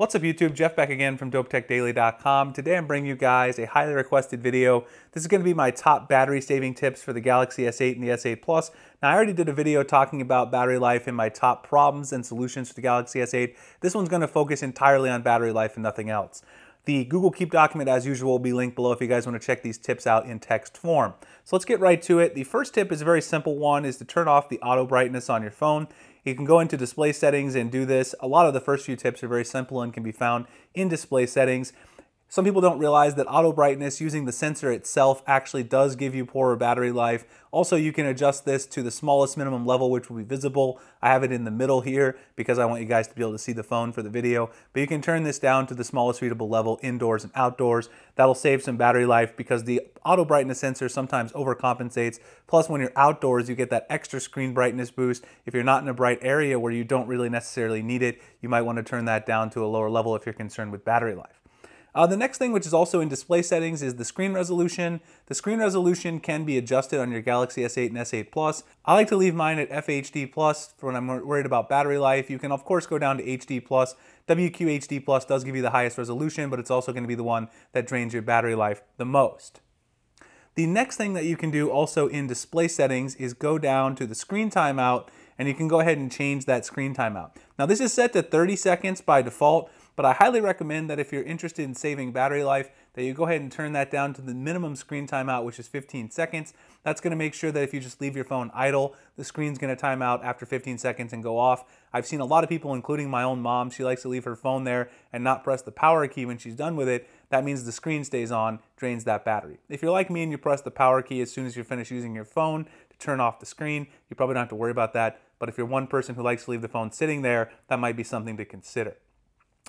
What's up YouTube? Jeff back again from DopeTechDaily.com. Today I'm bringing you guys a highly requested video. This is going to be my top battery saving tips for the Galaxy S8 and the S8 Plus. Now I already did a video talking about battery life and my top problems and solutions for the Galaxy S8. This one's going to focus entirely on battery life and nothing else. The Google Keep document, as usual, will be linked below if you guys want to check these tips out in text form. So let's get right to it. The first tip is a very simple one, is to turn off the auto brightness on your phone. You can go into display settings and do this. A lot of the first few tips are very simple and can be found in display settings. Some people don't realize that auto brightness using the sensor itself actually does give you poorer battery life. Also, you can adjust this to the smallest minimum level, which will be visible. I have it in the middle here because I want you guys to be able to see the phone for the video. But you can turn this down to the smallest readable level indoors and outdoors. That'll save some battery life because the auto brightness sensor sometimes overcompensates. Plus, when you're outdoors, you get that extra screen brightness boost. If you're not in a bright area where you don't really necessarily need it, you might want to turn that down to a lower level if you're concerned with battery life. Uh, the next thing, which is also in display settings, is the screen resolution. The screen resolution can be adjusted on your Galaxy S8 and S8 Plus. I like to leave mine at FHD Plus for when I'm worried about battery life. You can, of course, go down to HD Plus. WQHD Plus does give you the highest resolution, but it's also going to be the one that drains your battery life the most. The next thing that you can do also in display settings is go down to the screen timeout and you can go ahead and change that screen timeout. Now this is set to 30 seconds by default, but I highly recommend that if you're interested in saving battery life, that you go ahead and turn that down to the minimum screen timeout, which is 15 seconds. That's gonna make sure that if you just leave your phone idle, the screen's gonna time out after 15 seconds and go off. I've seen a lot of people, including my own mom, she likes to leave her phone there and not press the power key when she's done with it. That means the screen stays on, drains that battery. If you're like me and you press the power key as soon as you finish using your phone to turn off the screen, you probably don't have to worry about that. But if you're one person who likes to leave the phone sitting there, that might be something to consider.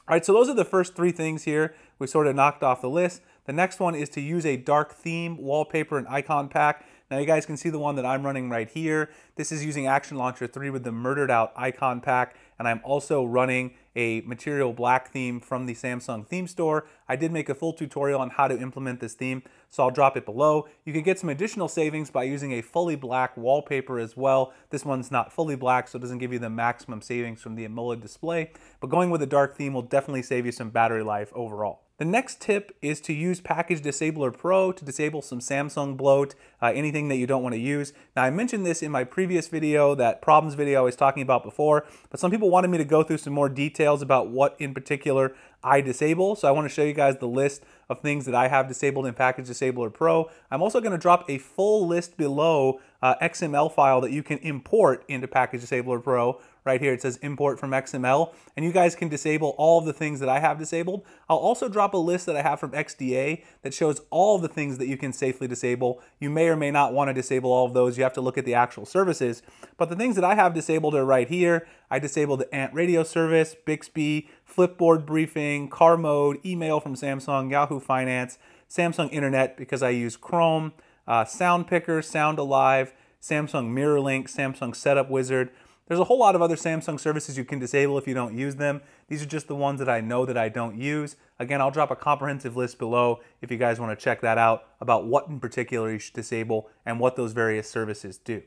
All right, so those are the first three things here we sort of knocked off the list. The next one is to use a dark theme wallpaper and icon pack. Now you guys can see the one that I'm running right here. This is using Action Launcher 3 with the murdered out icon pack. And I'm also running a material black theme from the Samsung theme store. I did make a full tutorial on how to implement this theme, so I'll drop it below. You can get some additional savings by using a fully black wallpaper as well. This one's not fully black, so it doesn't give you the maximum savings from the AMOLED display, but going with a dark theme will definitely save you some battery life overall. The next tip is to use Package Disabler Pro to disable some Samsung bloat, uh, anything that you don't want to use. Now I mentioned this in my previous video, that problems video I was talking about before, but some people wanted me to go through some more details about what in particular I disable. So I want to show you guys the list of things that I have disabled in Package Disabler Pro. I'm also going to drop a full list below uh, XML file that you can import into Package Disabler Pro. Right here it says import from XML and you guys can disable all of the things that I have disabled. I'll also drop a list that I have from XDA that shows all the things that you can safely disable. You may or may not want to disable all of those. You have to look at the actual services. But the things that I have disabled are right here. I disabled the ANT radio service, Bixby, Flipboard briefing, car mode, email from Samsung, Yahoo Finance, Samsung Internet because I use Chrome, uh, Sound Picker, Sound Alive, Samsung Mirror Link, Samsung Setup Wizard. There's a whole lot of other Samsung services you can disable if you don't use them. These are just the ones that I know that I don't use. Again, I'll drop a comprehensive list below if you guys want to check that out about what in particular you should disable and what those various services do.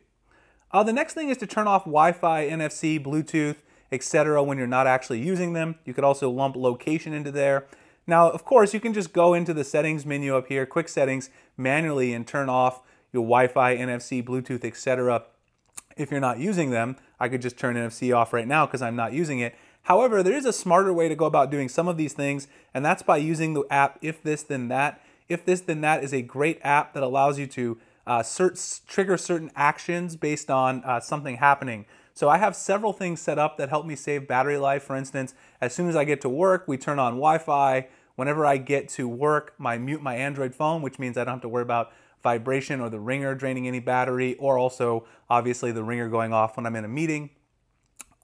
Uh, the next thing is to turn off Wi-Fi, NFC, Bluetooth, etc. when you're not actually using them. You could also lump location into there. Now, of course, you can just go into the settings menu up here, quick settings, manually and turn off your Wi-Fi, NFC, Bluetooth, etc. If you're not using them, I could just turn NFC off right now because I'm not using it. However, there is a smarter way to go about doing some of these things, and that's by using the app If This Then That. If This Then That is a great app that allows you to uh, trigger certain actions based on uh, something happening. So I have several things set up that help me save battery life. For instance, as soon as I get to work, we turn on Wi-Fi. Whenever I get to work, I mute my Android phone, which means I don't have to worry about vibration or the ringer draining any battery, or also obviously the ringer going off when I'm in a meeting.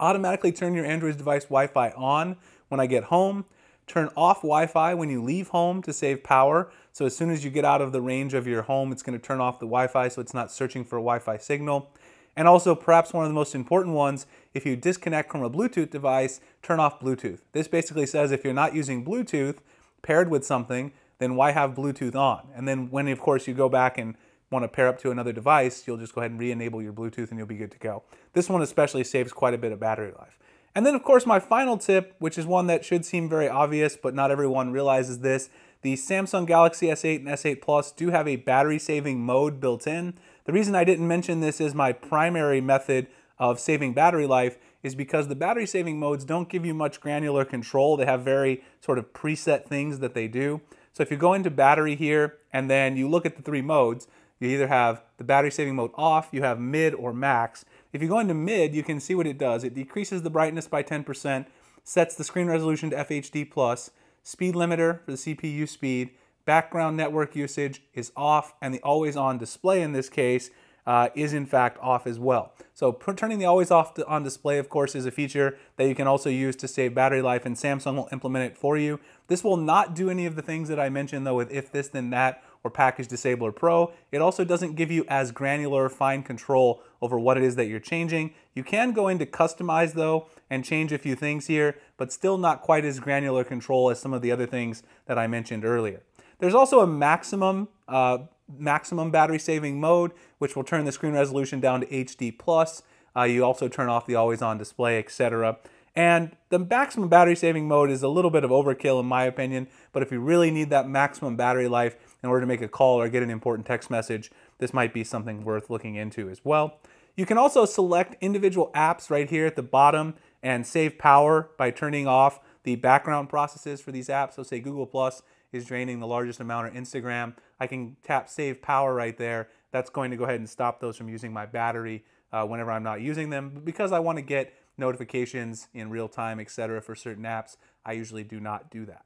Automatically turn your Android device Wi-Fi on when I get home. Turn off Wi-Fi when you leave home to save power. So as soon as you get out of the range of your home, it's going to turn off the Wi-Fi so it's not searching for a Wi-Fi signal. And also, perhaps one of the most important ones, if you disconnect from a Bluetooth device, turn off Bluetooth. This basically says if you're not using Bluetooth paired with something, then why have Bluetooth on? And then when, of course, you go back and want to pair up to another device, you'll just go ahead and re-enable your Bluetooth and you'll be good to go. This one especially saves quite a bit of battery life. And then of course my final tip, which is one that should seem very obvious, but not everyone realizes this, the Samsung Galaxy S8 and S8 Plus do have a battery saving mode built in. The reason I didn't mention this as my primary method of saving battery life is because the battery saving modes don't give you much granular control. They have very sort of preset things that they do. So if you go into battery here and then you look at the three modes, you either have the battery saving mode off, you have mid or max. If you go into mid, you can see what it does. It decreases the brightness by 10%, sets the screen resolution to FHD+, speed limiter for the CPU speed, background network usage is off, and the always on display in this case uh, is in fact off as well. So turning the always off on display, of course, is a feature that you can also use to save battery life, and Samsung will implement it for you. This will not do any of the things that I mentioned, though, with if this, then that, or Package Disabler Pro. It also doesn't give you as granular, fine control over what it is that you're changing. You can go into customize though and change a few things here, but still not quite as granular control as some of the other things that I mentioned earlier. There's also a maximum uh, maximum battery saving mode, which will turn the screen resolution down to HD+. plus. Uh, you also turn off the always on display, etc. And the maximum battery saving mode is a little bit of overkill in my opinion, but if you really need that maximum battery life in order to make a call or get an important text message, this might be something worth looking into as well. You can also select individual apps right here at the bottom and save power by turning off the background processes for these apps. So say Google Plus is draining the largest amount of Instagram. I can tap save power right there. That's going to go ahead and stop those from using my battery uh, whenever I'm not using them. But because I want to get notifications in real time, etc. for certain apps, I usually do not do that.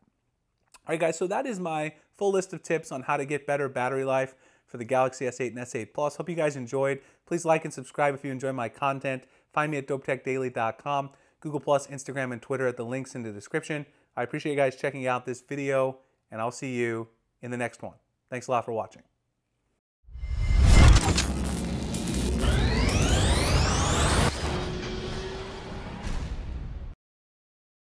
All right, guys, so that is my full list of tips on how to get better battery life for the Galaxy S8 and S8 Plus. Hope you guys enjoyed. Please like and subscribe if you enjoy my content. Find me at dopetechdaily.com, Google Plus, Instagram, and Twitter at the links in the description. I appreciate you guys checking out this video, and I'll see you in the next one. Thanks a lot for watching.